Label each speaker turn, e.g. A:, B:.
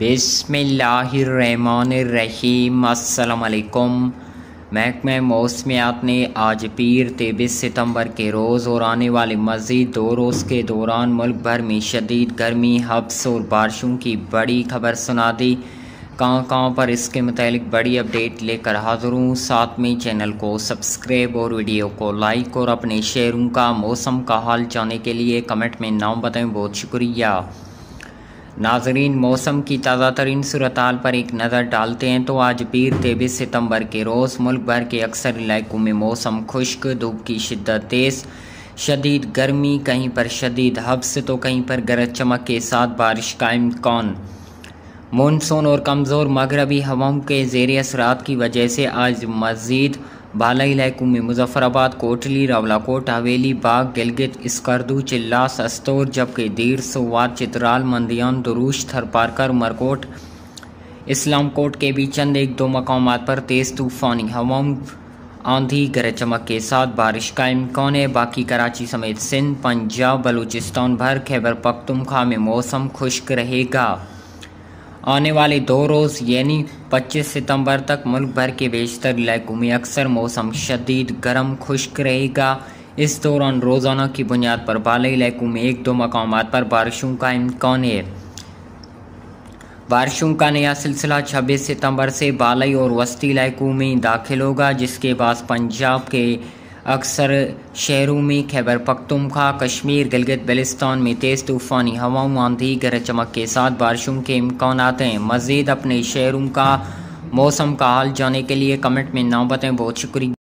A: بسم اللہ الرحمن الرحیم، السلام علیکم۔ محکمہ موسمیات نے آج پیر تیبیس ستمبر کے روز اور آنے والے مزید دو روز کے دوران ملک بھر میں شدید گرمی، حبس اور بارشوں کی بڑی خبر سنا دی۔ کہاں کہاں پر اس کے متعلق بڑی اپڈیٹ لے کر حاضر ہوں، ساتھ میں چینل کو سبسکرائب اور ویڈیو کو لائک اور اپنے شہروں کا موسم کا حال جانے کے لیے کمنٹ میں نام بتائیں۔ بہت شکریہ۔ ناظرین، موسم کی تازہ ترین صورتحال پر ایک نظر ڈالتے ہیں تو آج پیر تیبیس ستمبر کے روز ملک بھر کے اکثر علاقوں میں موسم خشک، دھوپ کی شدت تیز، شدید گرمی، کہیں پر شدید حبس تو کہیں پر گرج چمک کے ساتھ بارش کا امکان مونسون اور کمزور مغربی ہواؤں کے زیر اثرات کی وجہ سے آج مزید بالائی علاقوں میں مظفر آباد کوٹلی راولہ کوٹ، حویلی باغ، گلگت، اسکردو، چلاس، استور، جبکہ دیر سوات چترال، مندیان، دروش تھر پارکر مرکوٹ، اسلام کوٹ کے بھی چند ایک دو مقامات پر تیز طوفانی ہواؤں آندھی، گرج چمک کے ساتھ بارش کا امکان ہے۔ باقی کراچی سمیت سندھ، پنجاب، بلوچستان بھر، خیبر پختونخوا میں موسم خشک رہے گا۔ آنے والے دو روز یعنی پچیس ستمبر تک ملک بھر کے بیشتر علاقوں میں اکثر موسم شدید گرم خشک رہے گا۔ اس دوران روزانہ کی بنیاد پر بالائی علاقوں میں ایک دو مقامات پر بارشوں کا امکان ہے۔ بارشوں کا نیا سلسلہ چھبیس ستمبر سے بالائی اور وسطی علاقوں میں داخل ہوگا، جس کے بعد پنجاب کے اکثر شہروں میں خیبر پختونخوا کشمیر گلگت بلستان میں تیز طوفانی، ہواؤں آندھی گرج چمک کے ساتھ بارشوں کے امکانات ہیں۔ مزید اپنے شہروں کا موسم کا حال جانے کے لیے کمنٹ میں نام بتائیں بہت شکریہ۔